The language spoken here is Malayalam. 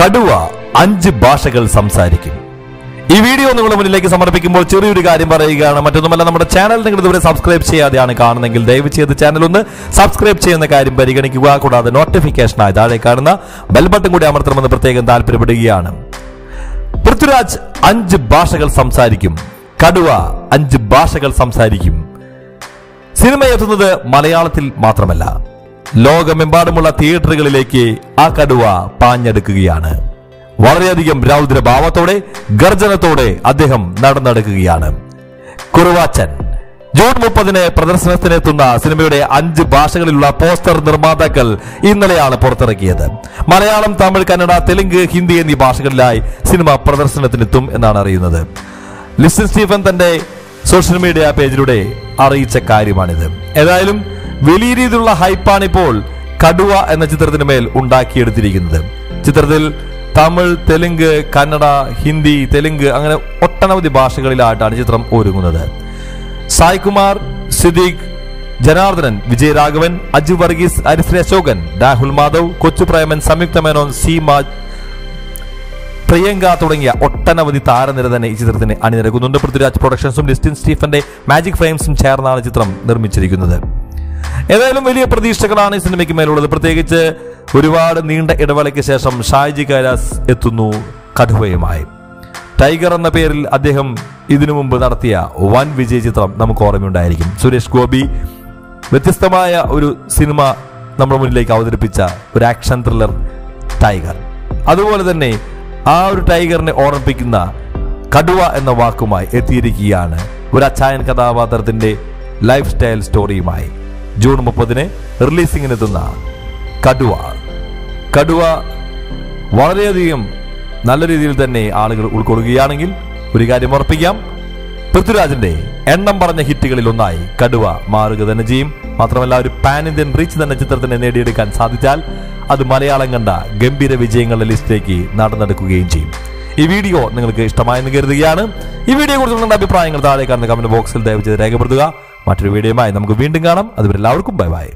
കടുവ അഞ്ച് ഭാഷകൾ സംസാരിക്കും. ഈ വീഡിയോ നിങ്ങളുടെ മുന്നിലേക്ക് സമർപ്പിക്കുമ്പോൾ ചെറിയൊരു കാര്യം പറയുകയാണ്. മറ്റൊന്നുമല്ല നമ്മുടെ ചാനൽ നിങ്ങൾ ഇതുവരെ സബ്സ്ക്രൈബ് ചെയ്യാതെയാണ് കാണുന്നതെങ്കിൽ ദയവ് ചെയ്ത് ചാനൽ ഒന്ന് സബ്സ്ക്രൈബ് ചെയ്യുന്ന കാര്യം പരിഗണിക്കുക. കൂടാതെ നോട്ടിഫിക്കേഷനായി താഴെ കാണുന്ന ബെൽ ബട്ടൺ കൂടി അമർത്തണമെന്ന് പ്രത്യേകം താല്പര്യപ്പെടുകയാണ് പൃഥ്വിരാജ് അഞ്ച് ഭാഷകൾ സംസാരിക്കും. കടുവ അഞ്ച് ഭാഷകൾ സംസാരിക്കും. സിനിമ എത്തുന്നത് മലയാളത്തിൽ മാത്രമല്ല. ലോകമെമ്പാടുമുള്ള തിയേറ്ററുകളിലേക്ക് ആ കടുവ പാഞ്ഞെടുക്കുകയാണ്. വളരെയധികം രൗദ്രഭാവത്തോടെ ഗർജനത്തോടെ അദ്ദേഹം നടന്നെടുക്കുകയാണ്. കുറുവാച്ചൻ. ജൂൺ മുപ്പതിന് പ്രദർശനത്തിനെത്തുന്ന സിനിമയുടെ അഞ്ച് ഭാഷകളിലുള്ള പോസ്റ്റർ നിർമ്മാതാക്കൾ ഇന്നലെയാണ് പുറത്തിറക്കിയത്. മലയാളം തമിഴ് കന്നഡ തെലുങ്ക് ഹിന്ദി എന്നീ ഭാഷകളിലായി സിനിമ പ്രദർശനത്തിനെത്തും എന്നാണ് അറിയുന്നത്. ലിസ്റ്റൻ സ്റ്റീഫൻ തന്റെ സോഷ്യൽ മീഡിയ പേജിലൂടെ അറിയിച്ച കാര്യമാണിത്. ഏതായാലും വലിയ രീതിയിലുള്ള ഹൈപ്പാണ് ഇപ്പോൾ കടുവ എന്ന ചിത്രത്തിന് മേൽ ഉണ്ടാക്കിയെടുത്തിരിക്കുന്നത്. ചിത്രത്തിൽ തമിഴ് തെലുങ്ക് കന്നഡ ഹിന്ദി തെലുങ്ക് അങ്ങനെ ഒട്ടനവധി ഭാഷകളിലായിട്ടാണ് ചിത്രം ഒരുങ്ങുന്നത്. സായ്കുമാർ സിദ്ദീഖ് ജനാർദ്ദനൻ വിജയരാഘവൻ അജു വർഗീസ് ഹരിശ്രീ അശോകൻ രാഹുൽ മാധവ് കൊച്ചുപ്രേമൻ സംയുക്ത മേനോൻ സീമ പ്രിയങ്ക തുടങ്ങിയ ഒട്ടനവധി താരനിര തന്നെ ഈ ചിത്രത്തിന് അണിനിരക്കുന്നുണ്ട്. പൃഥ്വിരാജ് പ്രൊഡക്ഷൻസും ഡിസ്റ്റിൻ സ്റ്റീഫന്റെ മാജിക് ഫ്രെയിംസും ചേർന്നാണ് ചിത്രം നിർമ്മിച്ചിരിക്കുന്നത്. ഏതായാലും വലിയ പ്രതീക്ഷകളാണ് ഈ സിനിമയ്ക്ക് മേലുള്ളത്. പ്രത്യേകിച്ച് ഒരുപാട് നീണ്ട ഇടവേളയ്ക്ക് ശേഷം ഷാജി കൈലാസ് എത്തുന്നു കടുവയുമായി. ടൈഗർ എന്ന പേരിൽ അദ്ദേഹം ഇതിനു മുമ്പ് നടത്തിയ വൻ വിജയ ചിത്രം നമുക്ക് ഓർമ്മയുണ്ടായിരിക്കും. സുരേഷ് ഗോപി വ്യത്യസ്തമായ ഒരു സിനിമ നമ്മുടെ മുന്നിലേക്ക് അവതരിപ്പിച്ച ഒരു ആക്ഷൻ ത്രില്ലർ ടൈഗർ. അതുപോലെ തന്നെ ആ ഒരു ടൈഗറിനെ ഓർമ്മിപ്പിക്കുന്ന കടുവ എന്ന വാക്കുമായി എത്തിയിരിക്കുകയാണ് ഒരു അച്ചായൻ കഥാപാത്രത്തിന്റെ ലൈഫ് സ്റ്റൈൽ സ്റ്റോറിയുമായി ജൂൺ മുപ്പതിന് റിലീസിങ്ങിനെത്തുന്ന കടുവ. കടുവ വളരെയധികം നല്ല രീതിയിൽ തന്നെ ആളുകൾ ഉൾക്കൊള്ളുകയാണെങ്കിൽ ഒരു കാര്യം ഉറപ്പിക്കാം. പൃഥ്വിരാജിന്റെ എണ്ണം പറഞ്ഞ ഹിറ്റുകളിൽ ഒന്നായി കടുവ മാറുക തന്നെ ചെയ്യും. മാത്രമല്ല ഒരു പാൻ ഇന്ത്യൻ റീച്ച് തന്നെ ചിത്രത്തിനെ നേടിയെടുക്കാൻ സാധിച്ചാൽ അത് മലയാളം കണ്ട ഗംഭീര വിജയങ്ങളുടെ ലിസ്റ്റിലേക്ക് നടന്നെടുക്കുകയും ചെയ്യും. ഈ വീഡിയോ നിങ്ങൾക്ക് ഇഷ്ടമായെന്ന് കരുതുകയാണ്. ഈ വീഡിയോ കുറിച്ച് നിങ്ങളുടെ അഭിപ്രായങ്ങൾ താഴെ കാണുന്ന കമന്റ് ബോക്സിൽ ദയവ് ചെയ്ത് രേഖപ്പെടുത്തുക. മറ്റൊരു വീഡിയോയുമായി നമുക്ക് വീണ്ടും കാണാം. അതുവരെ എല്ലാവർക്കും ബൈ ബൈ.